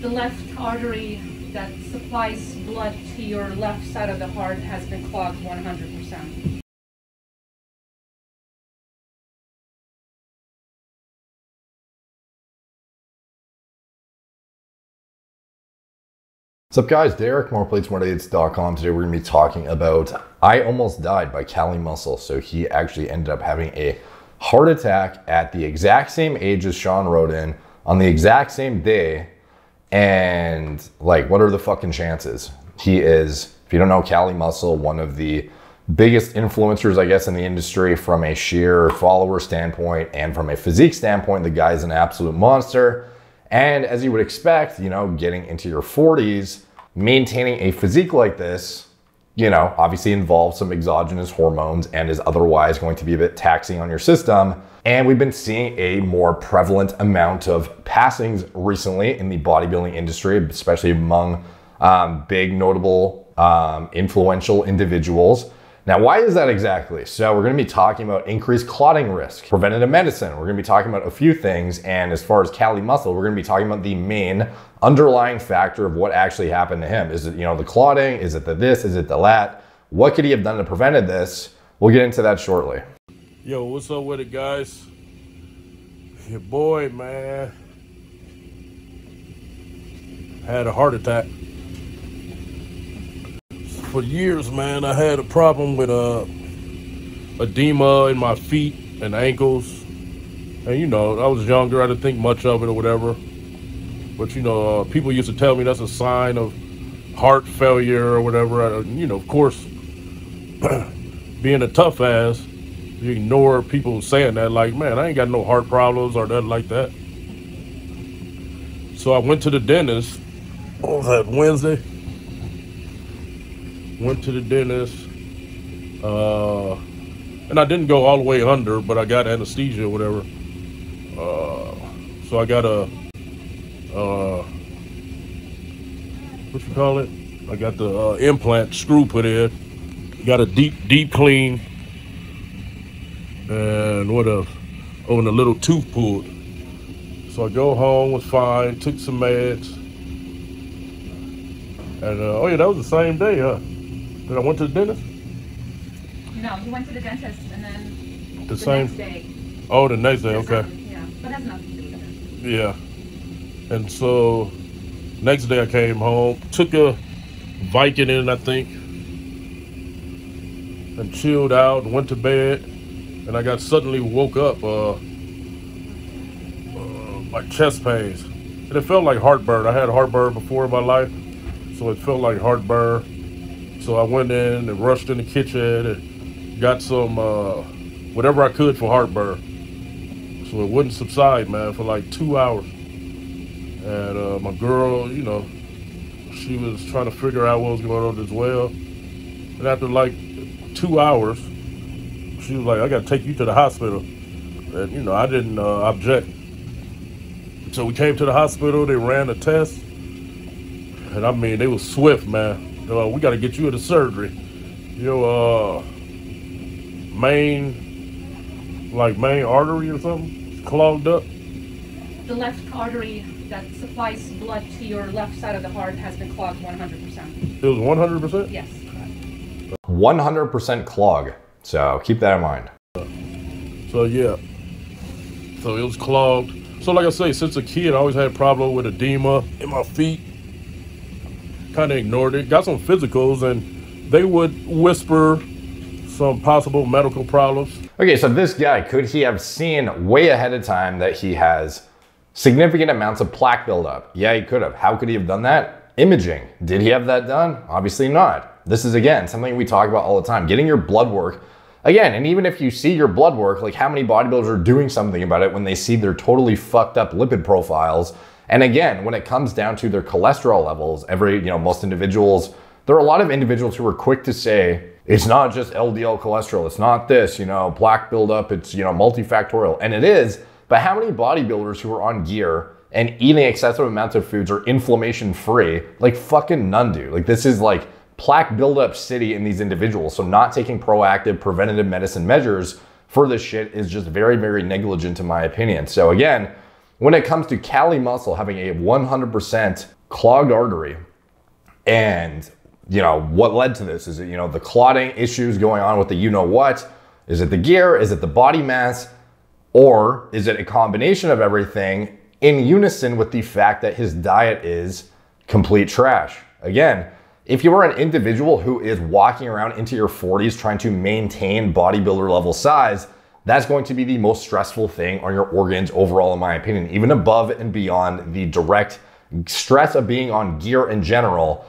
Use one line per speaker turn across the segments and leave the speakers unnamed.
The left artery that supplies blood to your left side of the heart has been clogged 100%.
What's up guys, Derek, moreplates.com. Today we're gonna be talking about I Almost Died by Kali Muscle. So he actually ended up having a heart attack at the exact same age as Shawn Rhoden on the exact same day. And like, what are the fucking chances? He is, if you don't know Kali Muscle, one of the biggest influencers, I guess, in the industry from a sheer follower standpoint and from a physique standpoint. The guy's an absolute monster. And as you would expect, you know, getting into your 40s, maintaining a physique like this, you know, obviously involves some exogenous hormones and is otherwise going to be a bit taxing on your system. And we've been seeing a more prevalent amount of passings recently in the bodybuilding industry, especially among um, big, notable, um, influential individuals. Now, why is that exactly? So we're gonna be talking about increased clotting risk, preventative medicine. We're gonna be talking about a few things. And as far as Kali Muscle, we're gonna be talking about the main underlying factor of what actually happened to him. Is it, you know, the clotting? Is it the this? Is it the that? What could he have done to prevent this? We'll get into that shortly.
Yo, what's up with it, guys? Your boy, man, had a heart attack. For years, man, I had a problem with uh, edema in my feet and ankles. And you know, I was younger, I didn't think much of it or whatever. But you know, uh, people used to tell me that's a sign of heart failure or whatever. I, you know, of course, being a tough ass, you ignore people saying that, like, man, I ain't got no heart problems or nothing like that. So I went to the dentist. Was that, Wednesday? Went to the dentist. Uh, and I didn't go all the way under, but I got anesthesia or whatever. Uh, so I got a, uh, what you call it? I got the uh, implant screw put in. Got a deep, deep clean. And what else? Oh, and a little tooth pulled. So I go home, was fine, took some meds. And uh, oh yeah, that was the same day, huh? That I went to the dentist.
No, you went to the dentist and then
The
the,
same-
next day.
Oh, the next day, okay.
Yeah, but that's nothing to do with it.
Yeah. And so next day I came home, took a Vicodin, I think, and chilled out and went to bed. And I got suddenly woke up uh, uh like chest pains. And it felt like heartburn. I had heartburn before in my life, so it felt like heartburn. So I went in and rushed in the kitchen and got some uh, whatever I could for heartburn. So it wouldn't subside, man, for like two hours. And uh, my girl, you know, she was trying to figure out what was going on as well. And after like two hours, she was like, I got to take you to the hospital. And, you know, I didn't uh, object. So we came to the hospital, they ran a test. And I mean, they was swift, man. Uh, we got to get you into surgery. Your uh, main, like main artery or something, clogged up.
The left artery that supplies blood to your left side of the heart has been clogged 100%.
It was 100%?
Yes.
100% clog. So keep that in mind.
So yeah. So it was clogged. So like I say, since a kid, I always had a problem with edema in my feet. Kind of ignored it. Got some physicals, and they would whisper some possible medical problems.
Okay, so this guy, could he have seen way ahead of time that he has significant amounts of plaque buildup? Yeah, he could have. How could he have done that? Imaging. Did he have that done? Obviously not. This is, again, something we talk about all the time. Getting your blood work. Again, and even if you see your blood work, like how many bodybuilders are doing something about it when they see their totally fucked up lipid profiles? And again, when it comes down to their cholesterol levels, every, you know, most individuals, there are a lot of individuals who are quick to say, it's not just LDL cholesterol, it's not this, you know, plaque buildup, it's, you know, multifactorial. And it is, but how many bodybuilders who are on gear and eating excessive amounts of foods are inflammation free? Like fucking none do. Like this is like plaque buildup city in these individuals. So not taking proactive preventative medicine measures for this shit is just very, very negligent in my opinion. So again, when it comes to Kali muscle having a 100% clogged artery and you know what led to this? Is it you know the clotting issues going on with the you know what is it the gear? Is it the body mass? Or is it a combination of everything in unison with the fact that his diet is complete trash? Again if you are an individual who is walking around into your 40s trying to maintain bodybuilder level size that's going to be the most stressful thing on your organs overall in my opinion even above and beyond the direct stress of being on gear in general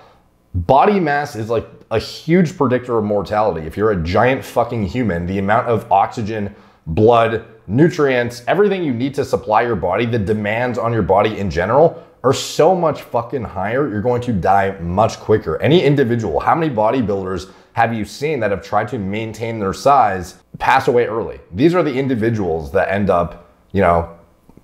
body mass is like a huge predictor of mortality. If you're a giant fucking human, the amount of oxygen, blood, nutrients, everything you need to supply your body, the demands on your body in general are so much fucking higher, you're going to die much quicker. Any individual, how many bodybuilders have you seen that have tried to maintain their size pass away early? These are the individuals that end up, you know,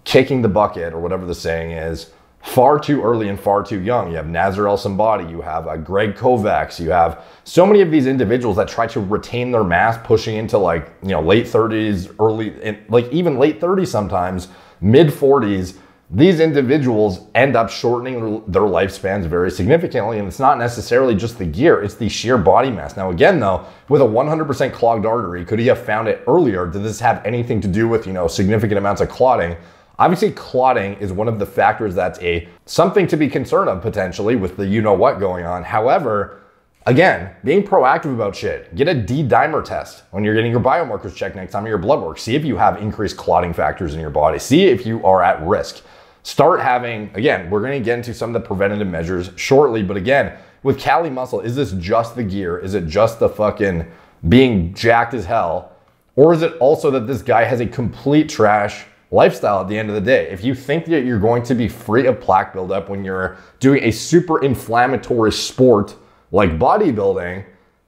kicking the bucket or whatever the saying is far too early and far too young. You have Nasser El Sonbaty, you have uh, Greg Kovacs, you have so many of these individuals that try to retain their mass, pushing into like you know late 30s, early like even late 30s sometimes, mid 40s. These individuals end up shortening their lifespans very significantly, and it's not necessarily just the gear; it's the sheer body mass. Now, again, though, with a 100% clogged artery, could he have found it earlier? Did this have anything to do with you know significant amounts of clotting? Obviously, clotting is one of the factors that's a something to be concerned of potentially with the you know what going on. However, again, being proactive about shit. Get a D dimer test when you're getting your biomarkers checked next time in your blood work. See if you have increased clotting factors in your body. See if you are at risk. Start having, again, we're gonna get into some of the preventative measures shortly, but again, with Kali muscle, is this just the gear? Is it just the fucking being jacked as hell? Or is it also that this guy has a complete trash lifestyle at the end of the day. If you think that you're going to be free of plaque buildup when you're doing a super inflammatory sport like bodybuilding,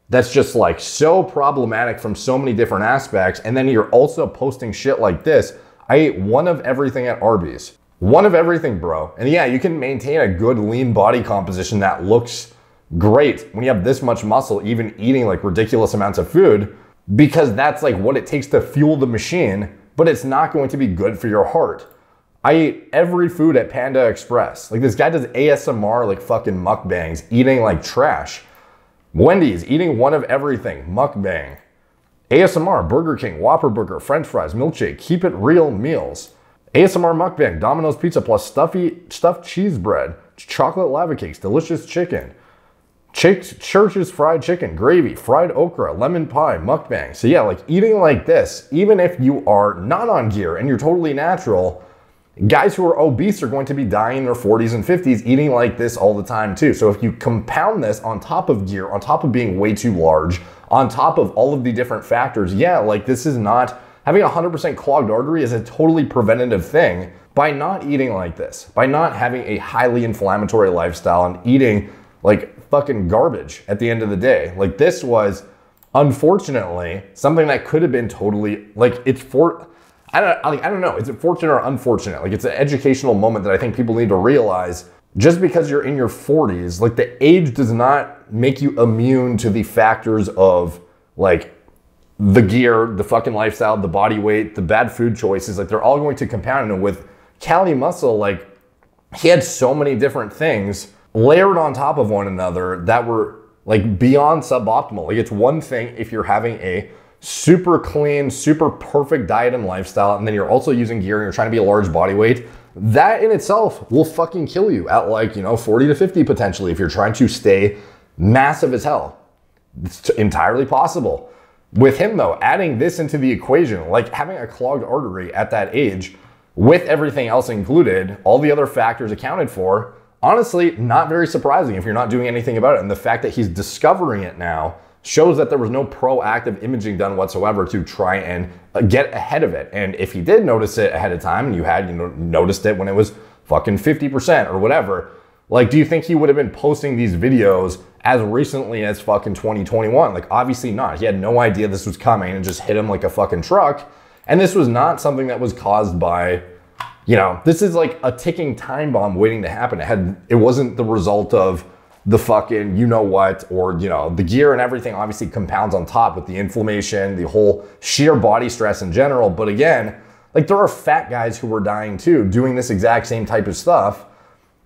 that's just like so problematic from so many different aspects. And then you're also posting shit like this. I ate one of everything at Arby's. One of everything, bro. And yeah, you can maintain a good lean body composition that looks great when you have this much muscle, even eating like ridiculous amounts of food, because that's like what it takes to fuel the machine but it's not going to be good for your heart. I eat every food at Panda Express. Like this guy does ASMR like fucking mukbangs, eating like trash. Wendy's eating one of everything, mukbang. ASMR, Burger King, Whopper Burger, French fries, milkshake, keep it real meals. ASMR mukbang, Domino's pizza plus stuffy stuffed cheese bread, chocolate lava cakes, delicious chicken. Ch- Church's fried chicken, gravy, fried okra, lemon pie, mukbang. So yeah, like eating like this, even if you are not on gear and you're totally natural, guys who are obese are going to be dying in their 40s and 50s eating like this all the time too. So if you compound this on top of gear, on top of being way too large, on top of all of the different factors, yeah, like this is not having a 100% clogged artery is a totally preventative thing by not eating like this, by not having a highly inflammatory lifestyle and eating like fucking garbage at the end of the day. Like this was unfortunately something that could have been totally like it's for I don't like I don't know. Is it fortunate or unfortunate? Like it's an educational moment that I think people need to realize just because you're in your 40s, like the age does not make you immune to the factors of like the gear, the fucking lifestyle, the body weight, the bad food choices. Like they're all going to compound. And with Kali Muscle, like he had so many different things layered on top of one another that were like beyond suboptimal. Like it's one thing if you're having a super clean, super perfect diet and lifestyle, and then you're also using gear and you're trying to be a large body weight. That in itself will fucking kill you at like, you know, 40 to 50 potentially if you're trying to stay massive as hell. It's entirely possible. With him though, adding this into the equation, like having a clogged artery at that age, with everything else included, all the other factors accounted for, honestly, not very surprising if you're not doing anything about it. And the fact that he's discovering it now shows that there was no proactive imaging done whatsoever to try and uh, get ahead of it. And if he did notice it ahead of time and you had you know noticed it when it was fucking 50% or whatever, like do you think he would have been posting these videos as recently as fucking 2021? Like obviously not. He had no idea this was coming and just hit him like a fucking truck. And this was not something that was caused by you know, this is like a ticking time bomb waiting to happen. It had it wasn't the result of the fucking you know what or you know the gear and everything obviously compounds on top with the inflammation, the whole sheer body stress in general. But again, Like there are fat guys who were dying too, doing this exact same type of stuff.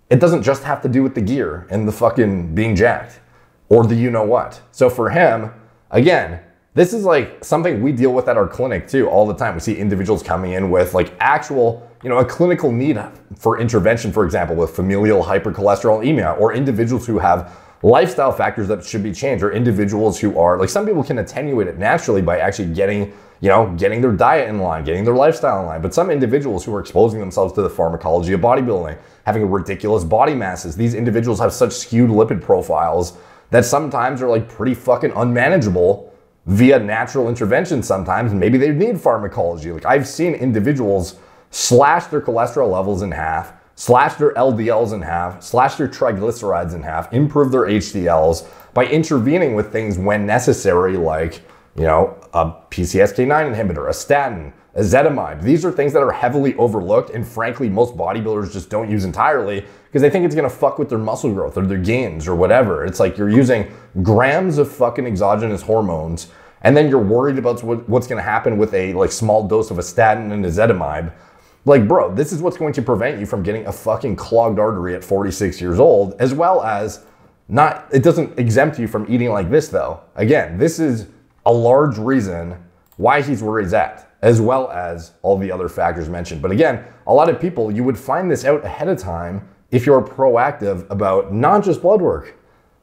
It doesn't just have to do with the gear and the fucking being jacked or the you know what. So for him, again, this is like something we deal with at our clinic too all the time. We see individuals coming in with like actual, you know, a clinical need for intervention, for example, with familial hypercholesterolemia or individuals who have lifestyle factors that should be changed or individuals who are like some people can attenuate it naturally by actually getting you know getting their diet in line getting their lifestyle in line. But some individuals who are exposing themselves to the pharmacology of bodybuilding having ridiculous body masses these individuals have such skewed lipid profiles that sometimes are like pretty fucking unmanageable via natural intervention sometimes and maybe they need pharmacology. Like i've seen individuals slash their cholesterol levels in half slash their LDLs in half, slash their triglycerides in half, improve their HDLs by intervening with things when necessary, like, you know, a PCSK9 inhibitor, a statin, ezetimibe. These are things that are heavily overlooked, and frankly, most bodybuilders just don't use entirely because they think it's gonna fuck with their muscle growth or their gains or whatever. It's like you're using grams of fucking exogenous hormones, and then you're worried about what's gonna happen with a like small dose of a statin and ezetimibe like, bro, this is what's going to prevent you from getting a fucking clogged artery at 46 years old, as well as not, it doesn't exempt you from eating like this, though. Again, this is a large reason why he's where he's at, as well as all the other factors mentioned. But again, a lot of people, you would find this out ahead of time if you're proactive about not just blood work,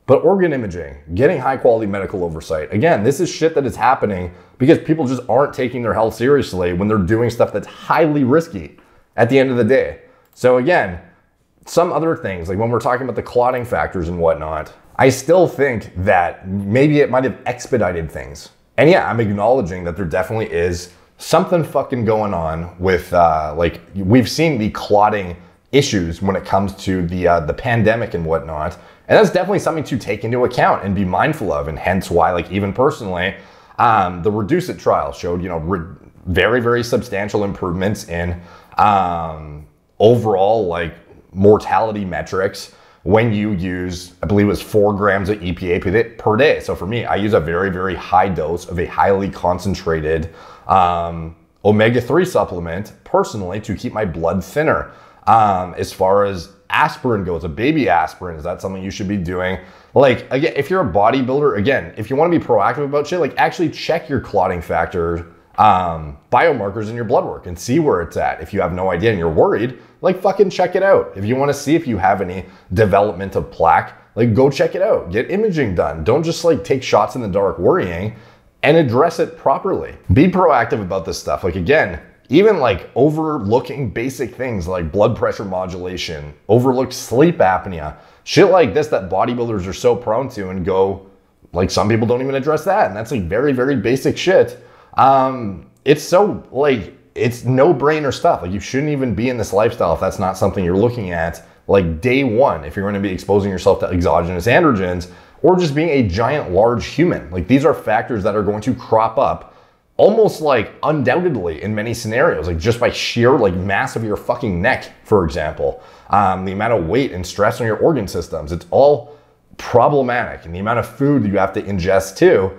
but organ imaging, getting high quality medical oversight. Again, this is shit that is happening because people just aren't taking their health seriously when they're doing stuff that's highly risky at the end of the day. So again, some other things, like when we're talking about the clotting factors and whatnot, I still think that maybe it might have expedited things. And yeah, I'm acknowledging that there definitely is something fucking going on with uh, like we've seen the clotting issues when it comes to the uh, the pandemic and whatnot. And that's definitely something to take into account and be mindful of. And hence why, like, even personally, um, the REDUCE-IT trial showed, you know, very, very substantial improvements in um, overall, like, mortality metrics when you use, I believe it was four grams of EPA per day. So for me, I use a very, very high dose of a highly concentrated um, omega 3 supplement personally to keep my blood thinner. Um, as far as aspirin goes, a baby aspirin, is that something you should be doing? Like, again, if you're a bodybuilder, again, if you want to be proactive about shit, like actually check your clotting factor um, biomarkers in your blood work and see where it's at. If you have no idea and you're worried, like fucking check it out. If you want to see if you have any development of plaque, like go check it out. Get imaging done. Don't just like take shots in the dark worrying and address it properly. Be proactive about this stuff. Like again, even like overlooking basic things like blood pressure modulation, overlooked sleep apnea, shit like this that bodybuilders are so prone to and go, like some people don't even address that. And that's like very, very basic shit. Um, it's so like, it's no brainer stuff. Like you shouldn't even be in this lifestyle if that's not something you're looking at like day one, if you're going to be exposing yourself to exogenous androgens or just being a giant, large human. Like these are factors that are going to crop up almost like undoubtedly in many scenarios, like just by sheer like mass of your fucking neck, for example, um, the amount of weight and stress on your organ systems, it's all problematic. And the amount of food that you have to ingest too,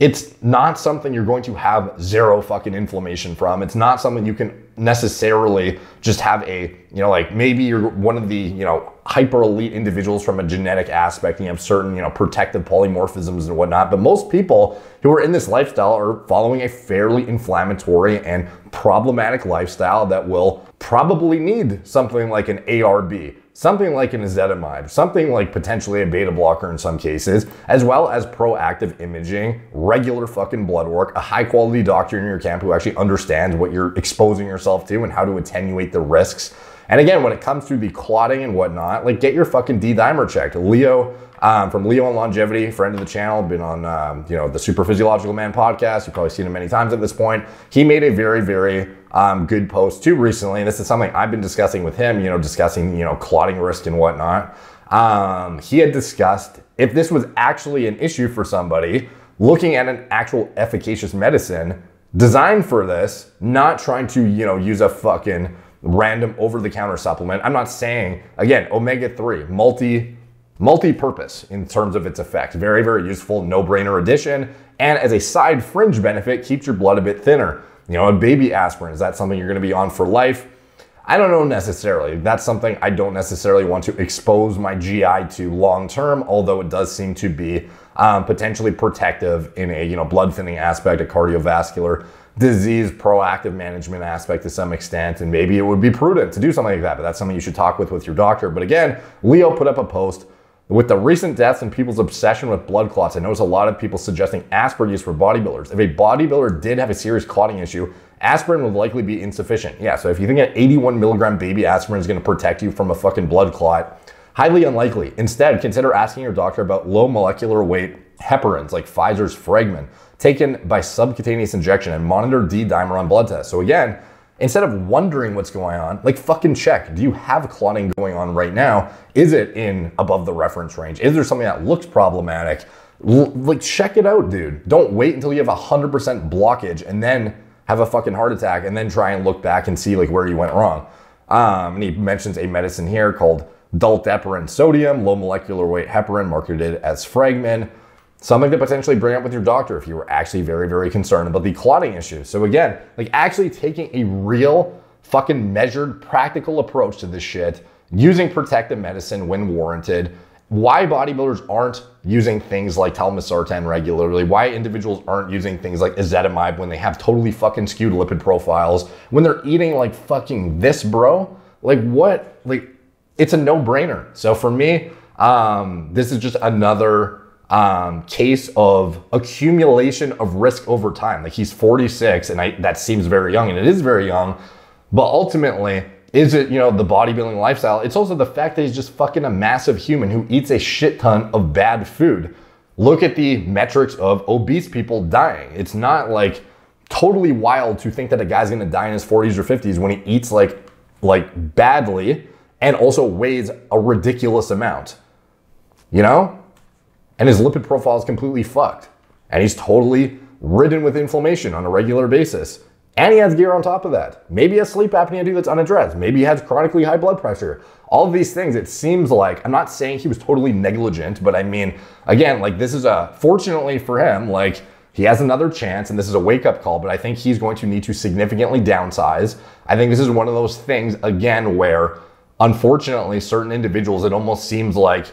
it's not something you're going to have zero fucking inflammation from. It's not something you can necessarily just have a, you know, like maybe you're one of the, you know, hyper elite individuals from a genetic aspect and you have certain, you know, protective polymorphisms and whatnot. But most people who are in this lifestyle are following a fairly inflammatory and problematic lifestyle that will probably need something like an ARB something like an ezetimibe, something like potentially a beta blocker in some cases, as well as proactive imaging, regular fucking blood work, a high quality doctor in your camp who actually understands what you're exposing yourself to and how to attenuate the risks. And again, when it comes to the clotting and whatnot, like get your fucking D-dimer checked. Leo um, from Leo and Longevity, friend of the channel, been on um, you know the Super Physiological Man podcast. You've probably seen him many times at this point. He made a very very um, good post too recently, and this is something I've been discussing with him. You know, discussing you know clotting risk and whatnot. Um, he had discussed if this was actually an issue for somebody, looking at an actual efficacious medicine designed for this, not trying to you know use a fucking random over-the-counter supplement. I'm not saying again omega-3 multi multi-purpose in terms of its effect. Very, very useful, no-brainer addition. And as a side fringe benefit, keeps your blood a bit thinner. You know, a baby aspirin, is that something you're gonna be on for life? I don't know necessarily. That's something I don't necessarily want to expose my GI to long term, although it does seem to be um, potentially protective in a you know blood thinning aspect, a cardiovascular disease proactive management aspect to some extent, and maybe it would be prudent to do something like that. But that's something you should talk with with your doctor. But again, Leo put up a post with the recent deaths and people's obsession with blood clots, I notice a lot of people suggesting aspirin use for bodybuilders. If a bodybuilder did have a serious clotting issue, aspirin would likely be insufficient. Yeah, so if you think an 81 milligram baby aspirin is gonna protect you from a fucking blood clot, highly unlikely. Instead, consider asking your doctor about low molecular weight heparins like Pfizer's Fragmin, taken by subcutaneous injection and monitor D-dimer on blood tests. So again, Instead of wondering what's going on, like fucking check. Do you have clotting going on right now? Is it in above the reference range? Is there something that looks problematic? L- like check it out, dude. Don't wait until you have 100% blockage and then have a fucking heart attack and then try and look back and see like where you went wrong. Um, and he mentions a medicine here called dalteparin sodium, low molecular weight heparin, marketed as Fragmin. Something to potentially bring up with your doctor if you were actually very, very concerned about the clotting issue. So again, like actually taking a real fucking measured, practical approach to this shit, using protective medicine when warranted, why bodybuilders aren't using things like telmisartan regularly, why individuals aren't using things like ezetimibe when they have totally fucking skewed lipid profiles, when they're eating like fucking this, bro. Like what? Like it's a no-brainer. So for me, um, this is just another um, case of accumulation of risk over time. Like he's 46, and I, that seems very young, and it is very young. But ultimately, is it you know the bodybuilding lifestyle? It's also the fact that he's just fucking a massive human who eats a shit ton of bad food. Look at the metrics of obese people dying. It's not like totally wild to think that a guy's gonna die in his 40s or 50s when he eats like like badly and also weighs a ridiculous amount. You know? And his lipid profile is completely fucked. And he's totally ridden with inflammation on a regular basis. And he has gear on top of that. Maybe has sleep apnea too that's unaddressed. Maybe he has chronically high blood pressure. All of these things, it seems like, I'm not saying he was totally negligent, but I mean, again, like this is a, fortunately for him, like he has another chance and this is a wake up call, but I think he's going to need to significantly downsize. I think this is one of those things, again, where unfortunately certain individuals, it almost seems like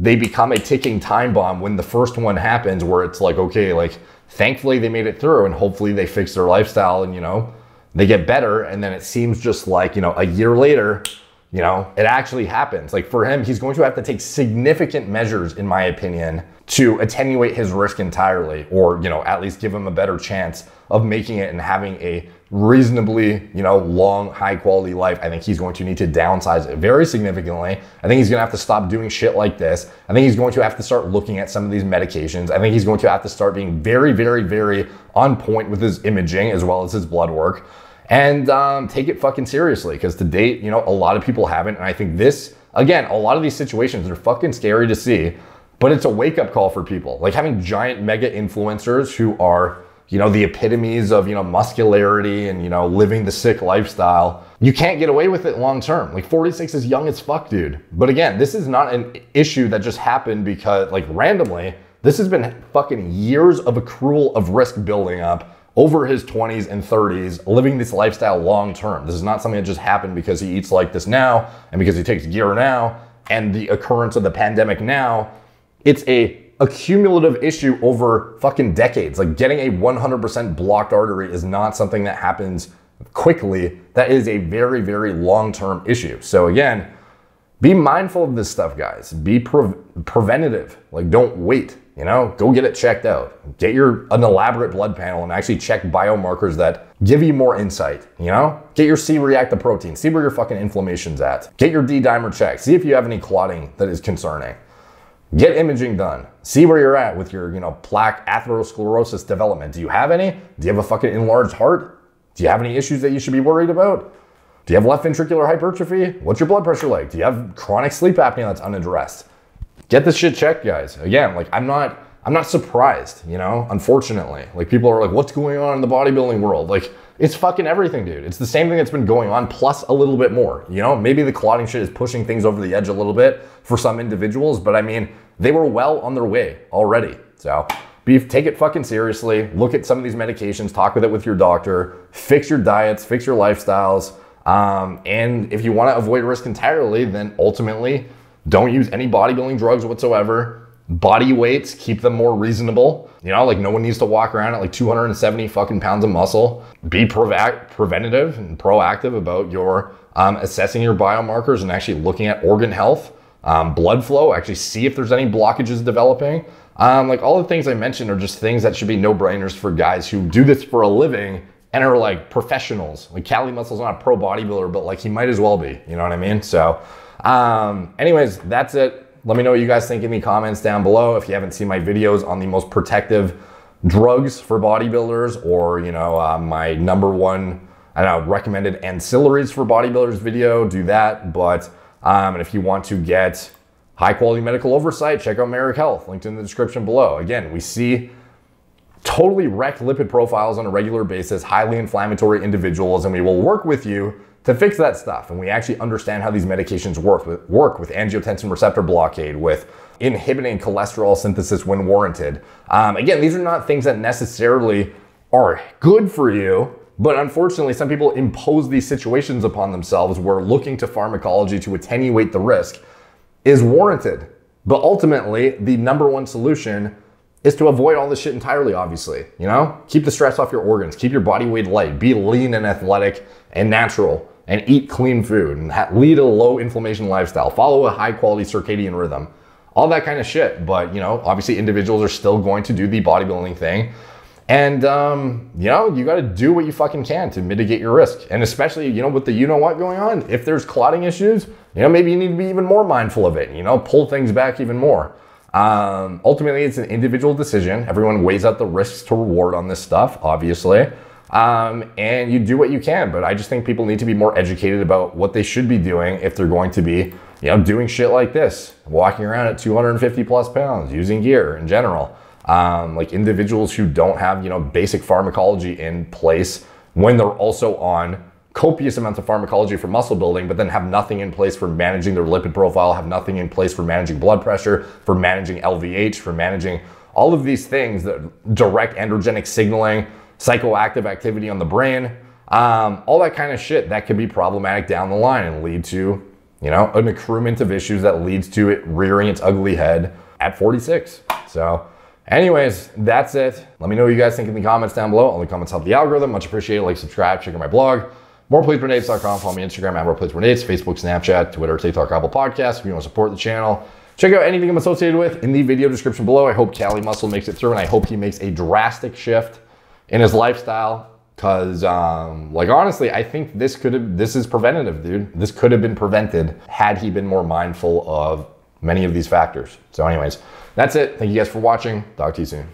they become a ticking time bomb when the first one happens where it's like okay like thankfully they made it through and hopefully they fix their lifestyle and you know they get better. And then it seems just like you know a year later you know it actually happens. Like for him he's going to have to take significant measures in my opinion to attenuate his risk entirely or you know at least give him a better chance of making it and having a reasonably, you know, long, high quality life, I think he's going to need to downsize it very significantly. I think he's going to have to stop doing shit like this. I think he's going to have to start looking at some of these medications. I think he's going to have to start being very, very, very on point with his imaging as well as his blood work and um, take it fucking seriously. Because to date, you know, a lot of people haven't. And I think this, again, a lot of these situations are fucking scary to see, but it's a wake up call for people. Like having giant mega influencers who are you know, the epitomes of, you know, muscularity and, you know, living the sick lifestyle. You can't get away with it long term. Like 46 is young as fuck, dude. But again, this is not an issue that just happened because, like, randomly. This has been fucking years of accrual of risk building up over his 20s and 30s, living this lifestyle long term. This is not something that just happened because he eats like this now and because he takes gear now and the occurrence of the pandemic now. It's a a cumulative issue over fucking decades. Like getting a 100% blocked artery is not something that happens quickly. That is a very, very long term issue. So, again, be mindful of this stuff, guys. Be pre- preventative. Like, don't wait. You know, go get it checked out. Get your an elaborate blood panel and actually check biomarkers that give you more insight. You know, get your C-reactive protein. See where your fucking inflammation's at. Get your D-dimer checked. See if you have any clotting that is concerning. Get imaging done. See where you're at with your, you know, plaque atherosclerosis development. Do you have any? Do you have a fucking enlarged heart? Do you have any issues that you should be worried about? Do you have left ventricular hypertrophy? What's your blood pressure like? Do you have chronic sleep apnea that's unaddressed? Get this shit checked, guys. Again, like I'm not I'm not surprised, you know, unfortunately. Like people are like, what's going on in the bodybuilding world? Like it's fucking everything, dude. It's the same thing that's been going on, plus a little bit more. You know, maybe the clotting shit is pushing things over the edge a little bit for some individuals, but I mean, they were well on their way already. So be take it fucking seriously. Look at some of these medications, talk with it with your doctor, fix your diets, fix your lifestyles. Um, and if you want to avoid risk entirely, then ultimately don't use any bodybuilding drugs whatsoever. Body weights, keep them more reasonable. You know, like no one needs to walk around at like 270 fucking pounds of muscle. Be preventative and proactive about your um, assessing your biomarkers and actually looking at organ health, um, blood flow, actually see if there's any blockages developing. Um, like all the things I mentioned are just things that should be no brainers for guys who do this for a living and are like professionals. Like Kali Muscle's not a pro bodybuilder, but like he might as well be. You know what I mean? So, um, anyways, that's it. Let me know what you guys think in the comments down below. If you haven't seen my videos on the most protective drugs for bodybuilders or, you know, uh, my number one, I don't know, recommended ancillaries for bodybuilders video, do that. But, um, and if you want to get high quality medical oversight, check out Merik Health, linked in the description below. Again, we see totally wrecked lipid profiles on a regular basis, highly inflammatory individuals, and we will work with you to fix that stuff. And we actually understand how these medications work with, work with angiotensin receptor blockade, with inhibiting cholesterol synthesis when warranted. Um, again, these are not things that necessarily are good for you, but unfortunately, some people impose these situations upon themselves where looking to pharmacology to attenuate the risk is warranted. But ultimately, the number one solution is to avoid all this shit entirely, obviously. You know, keep the stress off your organs, keep your body weight light, be lean and athletic and natural, and eat clean food and lead a low inflammation lifestyle, follow a high quality circadian rhythm, all that kind of shit. But, you know, obviously individuals are still going to do the bodybuilding thing. And, um, you know, you got to do what you fucking can to mitigate your risk. And especially, you know, with the you know what going on, if there's clotting issues, you know, maybe you need to be even more mindful of it, you know, pull things back even more. Um, ultimately, it's an individual decision. Everyone weighs out the risks to reward on this stuff, obviously. Um, and you do what you can. But I just think people need to be more educated about what they should be doing if they're going to be, you know, doing shit like this, walking around at 250 plus pounds, using gear in general. Um, like individuals who don't have, you know, basic pharmacology in place when they're also on copious amounts of pharmacology for muscle building, but then have nothing in place for managing their lipid profile, have nothing in place for managing blood pressure, for managing LVH, for managing all of these things that direct androgenic signaling, psychoactive activity on the brain, um, all that kind of shit that could be problematic down the line and lead to, you know, an accruement of issues that leads to it rearing its ugly head at 46. So, anyways, that's it. Let me know what you guys think in the comments down below. All the comments help the algorithm. Much appreciated. Like, subscribe, check out my blog. MorePlatesMoreDates.com. Follow me on Instagram at MorePlatesMoreDates, Facebook, Snapchat, Twitter, TikTok, Apple Podcasts. If you want to support the channel, check out anything I'm associated with in the video description below. I hope Kali Muscle makes it through, and I hope he makes a drastic shift in his lifestyle. Cause, um, like honestly, I think this could have, this is preventative, dude. This could have been prevented had he been more mindful of many of these factors. So, anyways, that's it. Thank you guys for watching. Talk to you soon.